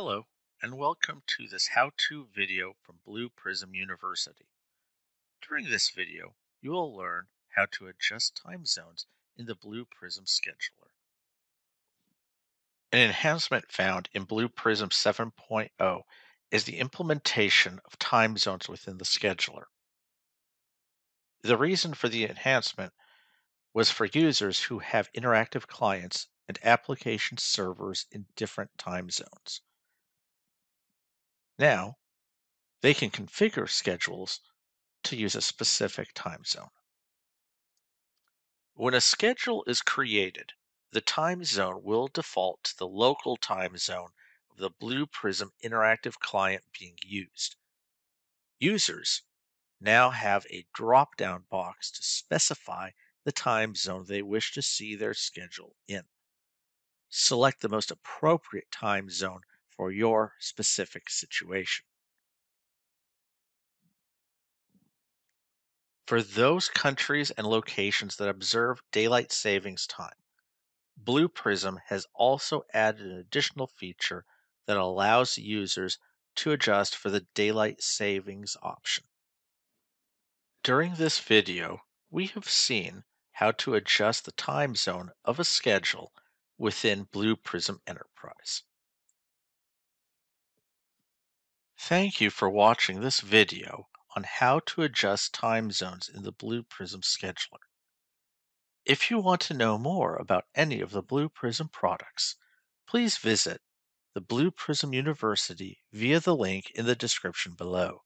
Hello, and welcome to this how-to video from Blue Prism University. During this video, you will learn how to adjust time zones in the Blue Prism scheduler. An enhancement found in Blue Prism 7.0 is the implementation of time zones within the scheduler. The reason for the enhancement was for users who have interactive clients and application servers in different time zones. Now, they can configure schedules to use a specific time zone. When a schedule is created, the time zone will default to the local time zone of the Blue Prism interactive client being used. Users now have a drop-down box to specify the time zone they wish to see their schedule in. Select the most appropriate time zone for your specific situation. For those countries and locations that observe daylight savings time, Blue Prism has also added an additional feature that allows users to adjust for the daylight savings option. During this video, we have seen how to adjust the time zone of a schedule within Blue Prism Enterprise. Thank you for watching this video on how to adjust time zones in the Blue Prism scheduler. If you want to know more about any of the Blue Prism products, please visit the Blue Prism University via the link in the description below,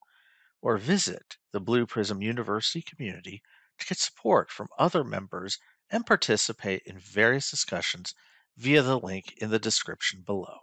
or visit the Blue Prism University community to get support from other members and participate in various discussions via the link in the description below.